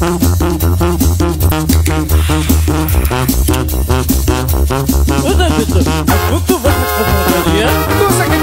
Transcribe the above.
Udah gitu, aku tuh banget kemudian. Tuh sakit